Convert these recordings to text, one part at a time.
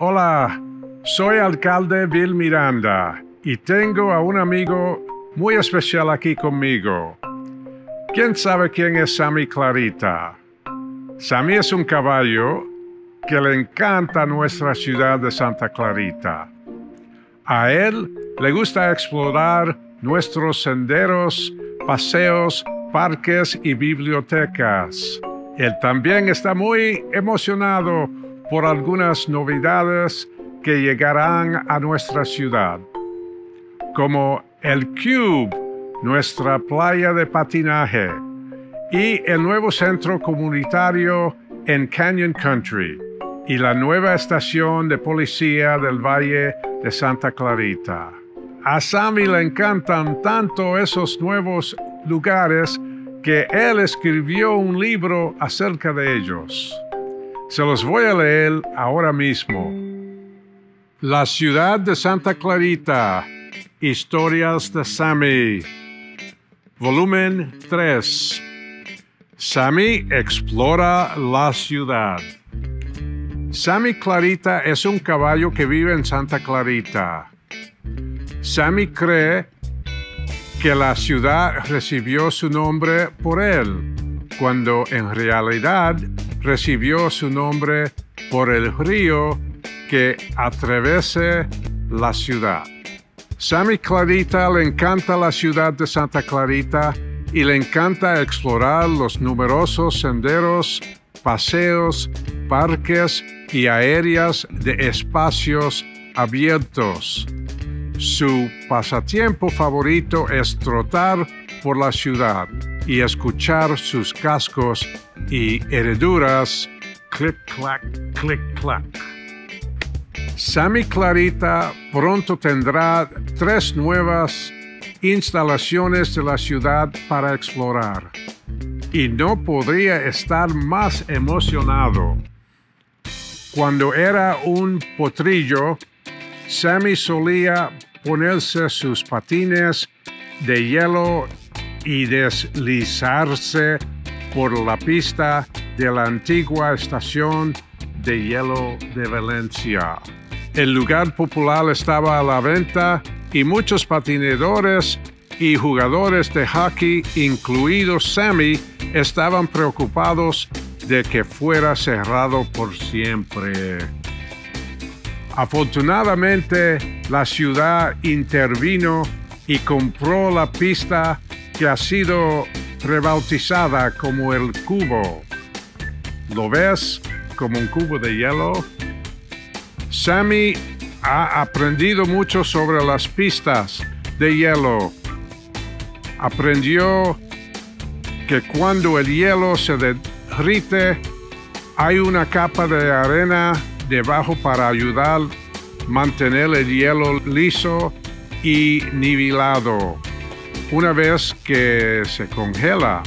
Hola, soy alcalde Bill Miranda y tengo a un amigo muy especial aquí conmigo. ¿Quién sabe quién es Sammy Clarita? Sammy es un caballo que le encanta nuestra ciudad de Santa Clarita. A él le gusta explorar nuestros senderos, paseos, parques y bibliotecas. Él también está muy emocionado por algunas novedades que llegarán a nuestra ciudad, como el Cube, nuestra playa de patinaje, y el nuevo centro comunitario en Canyon Country y la nueva estación de policía del Valle de Santa Clarita. A Sammy le encantan tanto esos nuevos lugares que él escribió un libro acerca de ellos. Se los voy a leer ahora mismo. La ciudad de Santa Clarita. Historias de Sammy. Volumen 3. Sammy explora la ciudad. Sammy Clarita es un caballo que vive en Santa Clarita. Sammy cree que la ciudad recibió su nombre por él, cuando en realidad recibió su nombre por el río que atraviesa la ciudad. Sammy Clarita le encanta la ciudad de Santa Clarita y le encanta explorar los numerosos senderos, paseos, parques y aéreas de espacios abiertos. Su pasatiempo favorito es trotar por la ciudad y escuchar sus cascos y herederas clic clac clic clac. Sammy Clarita pronto tendrá tres nuevas instalaciones de la ciudad para explorar y no podría estar más emocionado. Cuando era un potrillo, Sammy solía ponerse sus patines de hielo y deslizarse por la pista de la antigua estación de hielo de Valencia. El lugar popular estaba a la venta y muchos patinadores y jugadores de hockey, incluidos Sammy, estaban preocupados de que fuera cerrado por siempre. Afortunadamente, la ciudad intervino y compró la pista que ha sido rebautizada como el cubo. ¿Lo ves como un cubo de hielo? Sammy ha aprendido mucho sobre las pistas de hielo. Aprendió que cuando el hielo se derrite, hay una capa de arena debajo para ayudar a mantener el hielo liso y nivelado una vez que se congela.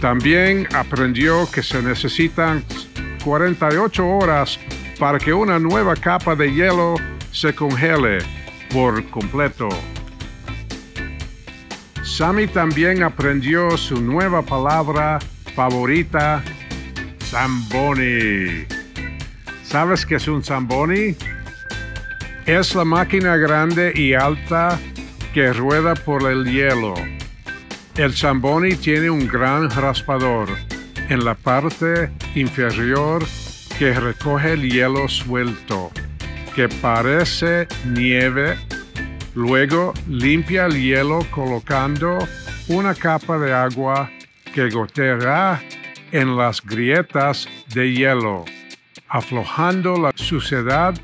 También aprendió que se necesitan 48 horas para que una nueva capa de hielo se congele por completo. Sammy también aprendió su nueva palabra favorita, Zamboni. ¿Sabes qué es un Zamboni? Es la máquina grande y alta que rueda por el hielo. El Zamboni tiene un gran raspador en la parte inferior que recoge el hielo suelto, que parece nieve. Luego limpia el hielo colocando una capa de agua que goteará en las grietas de hielo, aflojando la suciedad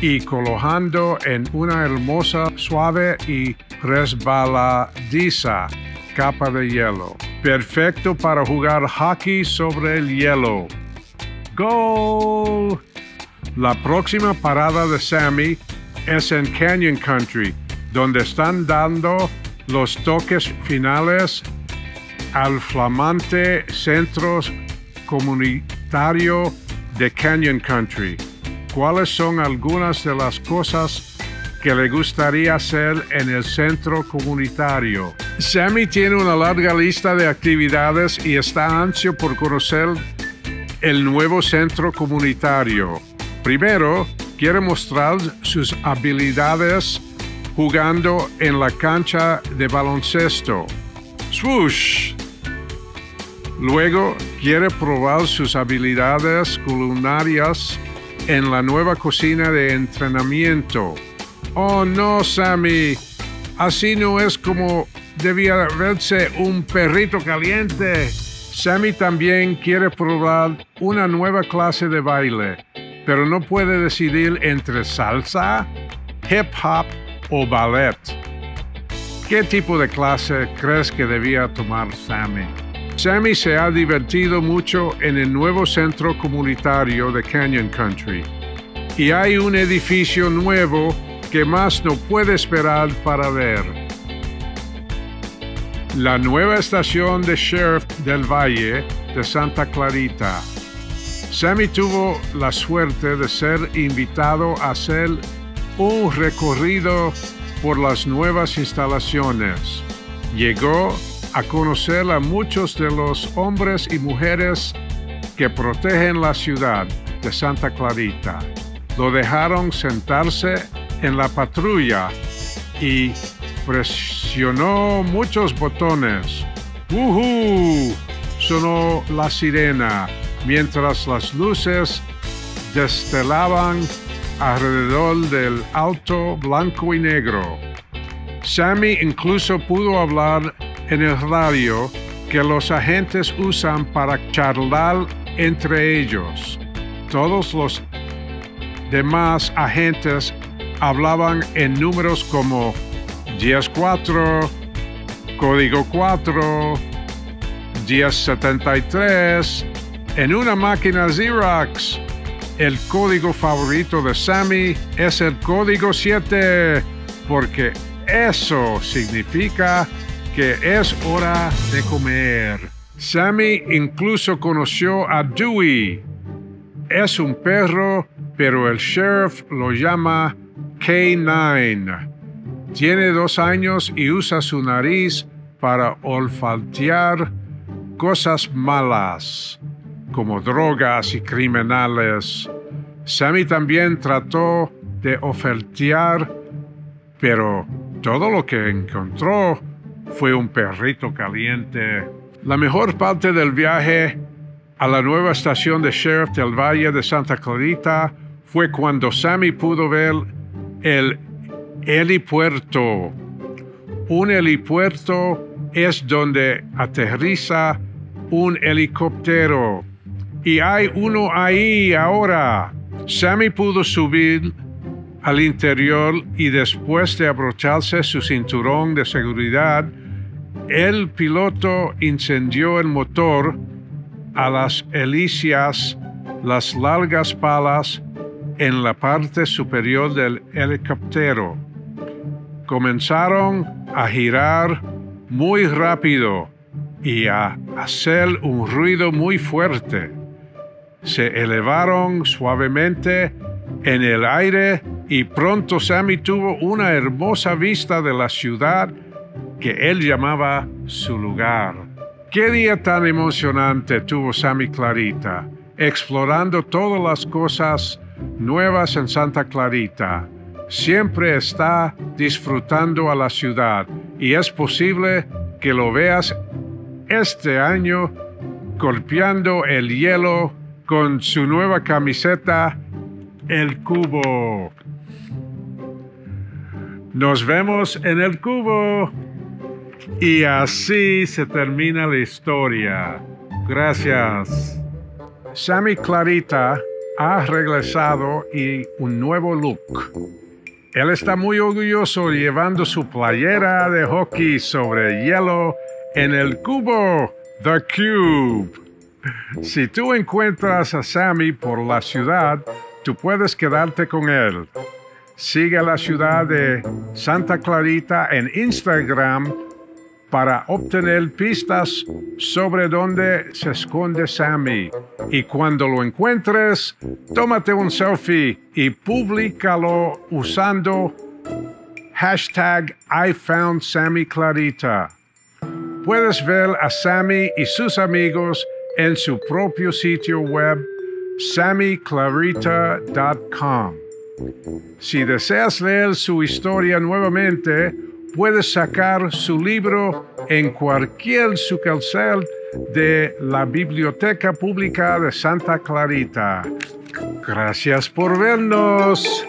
y colocando en una hermosa, suave y resbaladiza capa de hielo. Perfecto para jugar hockey sobre el hielo. ¡Gol! La próxima parada de Sammy es en Canyon Country, donde están dando los toques finales al flamante centro comunitario de Canyon Country. ¿Cuáles son algunas de las cosas que le gustaría hacer en el centro comunitario? Sammy tiene una larga lista de actividades y está ansio por conocer el nuevo centro comunitario. Primero, quiere mostrar sus habilidades jugando en la cancha de baloncesto. Swoosh. Luego quiere probar sus habilidades culinarias en la nueva cocina de entrenamiento. Oh no, Sammy, así no es como debía verse un perrito caliente. Sammy también quiere probar una nueva clase de baile, pero no puede decidir entre salsa, hip hop o ballet. ¿Qué tipo de clase crees que debía tomar Sammy? Sammy se ha divertido mucho en el nuevo centro comunitario de Canyon Country y hay un edificio nuevo que más no puede esperar para ver. La nueva estación de sheriff del Valle de Santa Clarita. Sammy tuvo la suerte de ser invitado a hacer un recorrido por las nuevas instalaciones. Llegó a conocer a muchos de los hombres y mujeres que protegen la ciudad de Santa Clarita. Lo dejaron sentarse en la patrulla y presionó muchos botones. ¡Uhú! Sonó la sirena mientras las luces destelaban alrededor del auto blanco y negro. Sammy incluso pudo hablar en el radio que los agentes usan para charlar entre ellos. Todos los demás agentes hablaban en números como 10-4, código 4, 1073, en una máquina Xerox. El código favorito de Sammy es el código 7, porque eso significa que es hora de comer. Sammy incluso conoció a Dewey. Es un perro, pero el sheriff lo llama K9. Tiene dos años y usa su nariz para olfatear cosas malas, como drogas y criminales. Sammy también trató de ofertear, pero todo lo que encontró fue un perrito caliente. La mejor parte del viaje a la nueva estación de sheriff del Valle de Santa Clarita fue cuando Sammy pudo ver el helipuerto. Un helipuerto es donde aterriza un helicóptero. Y hay uno ahí ahora. Sammy pudo subir al interior y después de abrocharse su cinturón de seguridad, el piloto incendió el motor a las helicias, las largas palas en la parte superior del helicóptero. Comenzaron a girar muy rápido y a hacer un ruido muy fuerte. Se elevaron suavemente en el aire y pronto Sammy tuvo una hermosa vista de la ciudad que él llamaba su lugar. Qué día tan emocionante tuvo Sammy Clarita, explorando todas las cosas nuevas en Santa Clarita. Siempre está disfrutando a la ciudad y es posible que lo veas este año golpeando el hielo con su nueva camiseta El Cubo. Nos vemos en el cubo. Y así se termina la historia. Gracias. Sammy Clarita ha regresado y un nuevo look. Él está muy orgulloso llevando su playera de hockey sobre hielo en el cubo, The Cube. Si tú encuentras a Sammy por la ciudad, tú puedes quedarte con él. Sigue la ciudad de Santa Clarita en Instagram para obtener pistas sobre dónde se esconde Sammy. Y cuando lo encuentres, tómate un selfie y públicalo usando hashtag I found Sammy Clarita. Puedes ver a Sammy y sus amigos en su propio sitio web sammyclarita.com. Si deseas leer su historia nuevamente, puedes sacar su libro en cualquier sucursal de la Biblioteca Pública de Santa Clarita. Gracias por vernos.